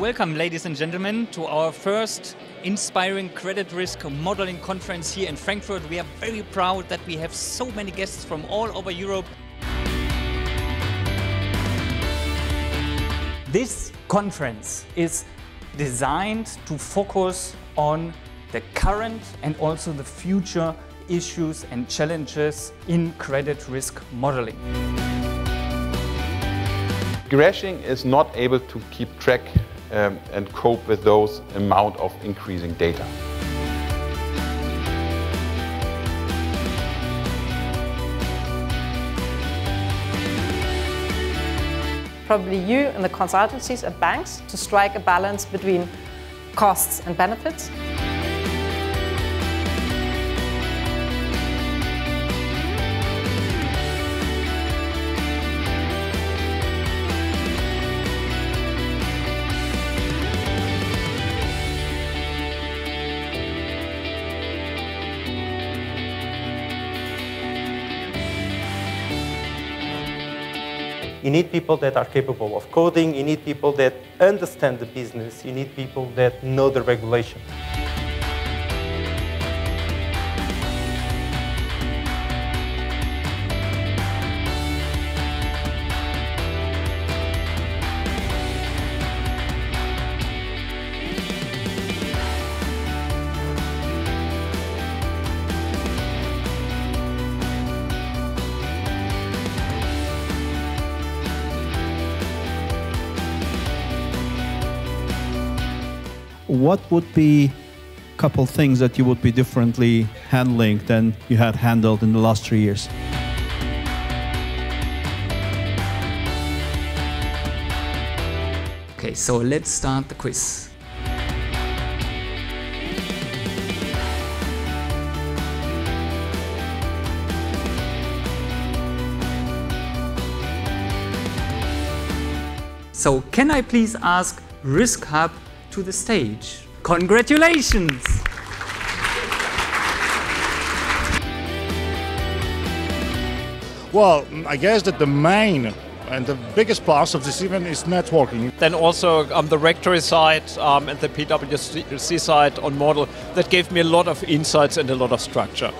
welcome, ladies and gentlemen, to our first inspiring credit risk modeling conference here in Frankfurt. We are very proud that we have so many guests from all over Europe. This conference is designed to focus on the current and also the future issues and challenges in credit risk modeling. Gereshing is not able to keep track um, and cope with those amount of increasing data. Probably you and the consultancies and banks to strike a balance between costs and benefits. You need people that are capable of coding. You need people that understand the business. You need people that know the regulation. What would be a couple things that you would be differently handling than you had handled in the last three years? Okay, so let's start the quiz. So can I please ask Risk Hub to the stage. Congratulations! Well, I guess that the main and the biggest part of this event is networking. Then also um, the Rectory side um, and the PwC side on model that gave me a lot of insights and a lot of structure.